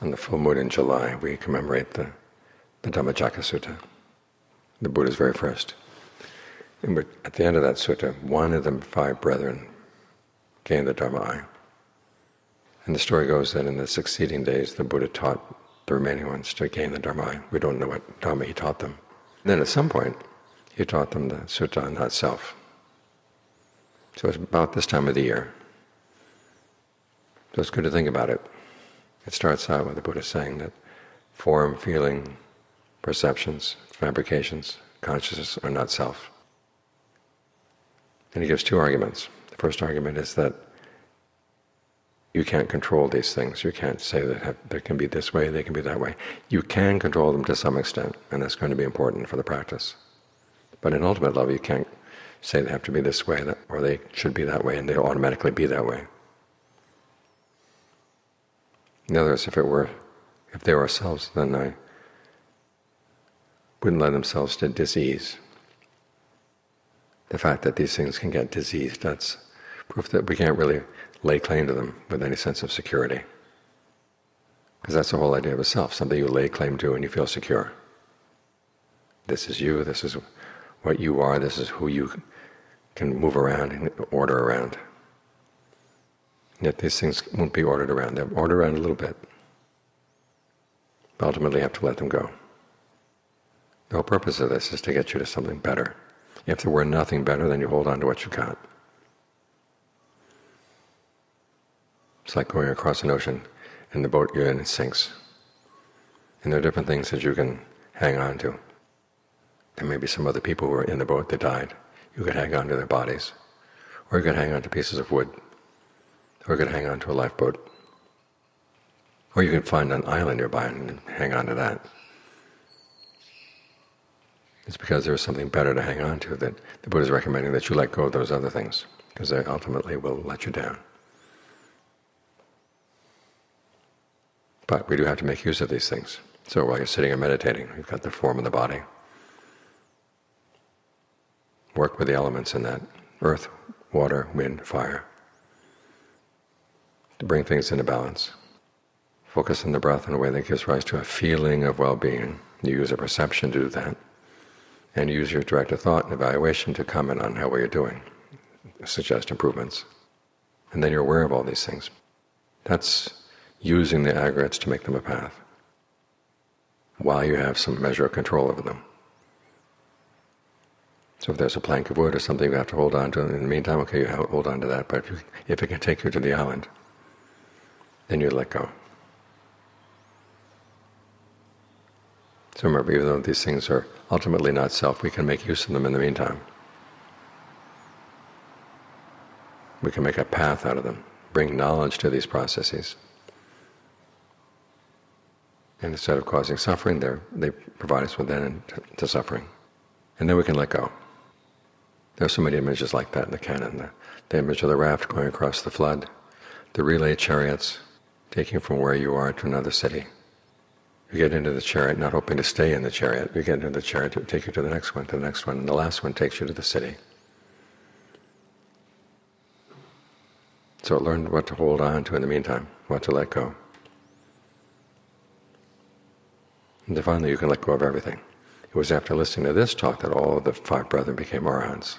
On the full moon in July, we commemorate the, the Sutta, the Buddha's very first. And at the end of that sutta, one of the five brethren gained the Dhamma eye. And the story goes that in the succeeding days, the Buddha taught the remaining ones to gain the Dhamma eye. We don't know what Dhamma he taught them. And then at some point, he taught them the sutta on not self. So it's about this time of the year. So it's good to think about it. It starts out with the Buddha saying that form, feeling, perceptions, fabrications, consciousness are not self. And he gives two arguments. The first argument is that you can't control these things. You can't say that they can be this way, they can be that way. You can control them to some extent, and that's going to be important for the practice. But in ultimate level, you can't say they have to be this way or they should be that way, and they'll automatically be that way. In other words, if it were, if they were ourselves, then I wouldn't let themselves to disease. The fact that these things can get diseased, that's proof that we can't really lay claim to them with any sense of security. Because that's the whole idea of a self, something you lay claim to and you feel secure. This is you, this is what you are, this is who you can move around and order around. Yet these things won't be ordered around. They're ordered around a little bit. Ultimately, you have to let them go. The whole purpose of this is to get you to something better. If there were nothing better, then you hold on to what you got. It's like going across an ocean, and the boat you're in sinks. And there are different things that you can hang on to. There may be some other people who were in the boat that died. You could hang on to their bodies. Or you could hang on to pieces of wood. Or you could hang on to a lifeboat. Or you could find an island nearby and hang on to that. It's because there is something better to hang on to that the Buddha is recommending that you let go of those other things, because they ultimately will let you down. But we do have to make use of these things. So while you're sitting and meditating, you've got the form of the body. Work with the elements in that earth, water, wind, fire to bring things into balance. Focus on the breath in a way that gives rise to a feeling of well-being. You use a perception to do that. And use your directed thought and evaluation to comment on how well you're doing, suggest improvements. And then you're aware of all these things. That's using the aggregates to make them a path, while you have some measure of control over them. So if there's a plank of wood or something you have to hold on to, in the meantime, okay, you hold on to that. But if, you, if it can take you to the island, then you let go. So remember, even though these things are ultimately not self, we can make use of them in the meantime. We can make a path out of them, bring knowledge to these processes. And instead of causing suffering, they provide us with an end to suffering. And then we can let go. There are so many images like that in the canon. The, the image of the raft going across the flood, the relay chariots taking from where you are to another city. You get into the chariot not hoping to stay in the chariot. You get into the chariot to take you to the next one, to the next one, and the last one takes you to the city. So learn what to hold on to in the meantime, what to let go. And then finally you can let go of everything. It was after listening to this talk that all of the five brethren became arahants.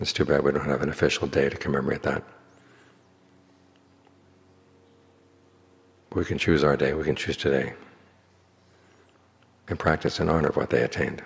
It's too bad we don't have an official day to commemorate that. We can choose our day, we can choose today, and practice in honor of what they attained.